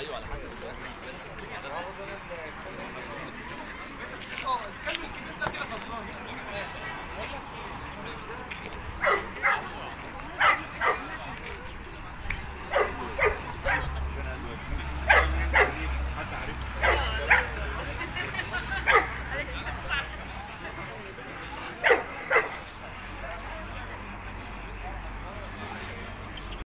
أيوه على حسب الوقت.